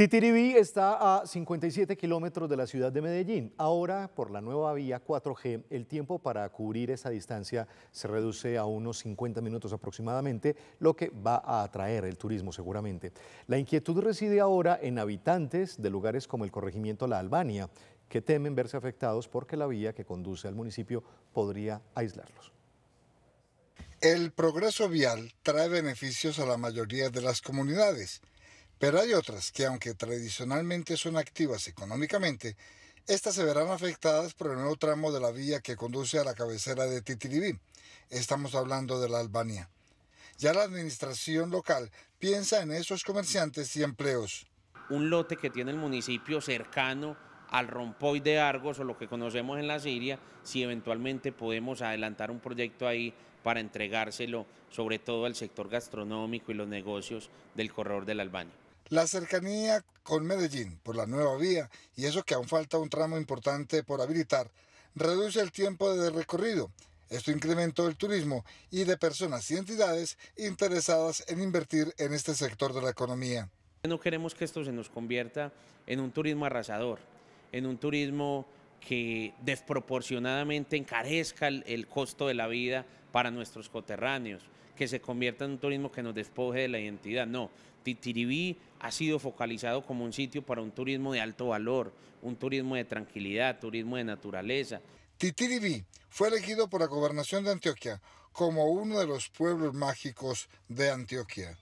Titiribí está a 57 kilómetros de la ciudad de Medellín. Ahora, por la nueva vía 4G, el tiempo para cubrir esa distancia se reduce a unos 50 minutos aproximadamente, lo que va a atraer el turismo seguramente. La inquietud reside ahora en habitantes de lugares como el corregimiento La Albania, que temen verse afectados porque la vía que conduce al municipio podría aislarlos. El progreso vial trae beneficios a la mayoría de las comunidades pero hay otras que, aunque tradicionalmente son activas económicamente, estas se verán afectadas por el nuevo tramo de la vía que conduce a la cabecera de Titiribí. Estamos hablando de la Albania. Ya la administración local piensa en esos comerciantes y empleos. Un lote que tiene el municipio cercano al rompoy de Argos o lo que conocemos en la Siria, si eventualmente podemos adelantar un proyecto ahí para entregárselo sobre todo al sector gastronómico y los negocios del corredor de la Albania. La cercanía con Medellín por la nueva vía y eso que aún falta un tramo importante por habilitar, reduce el tiempo de recorrido. Esto incrementó el turismo y de personas y entidades interesadas en invertir en este sector de la economía. No queremos que esto se nos convierta en un turismo arrasador, en un turismo que desproporcionadamente encarezca el, costo de la vida para nuestros coterráneos, que se convierta en un turismo que nos despoje de la identidad. No, Titiribí ha sido focalizado como un sitio para un turismo de alto valor, un turismo de tranquilidad, turismo de naturaleza. Titiribí fue elegido por la gobernación de Antioquia como uno de los pueblos mágicos de Antioquia.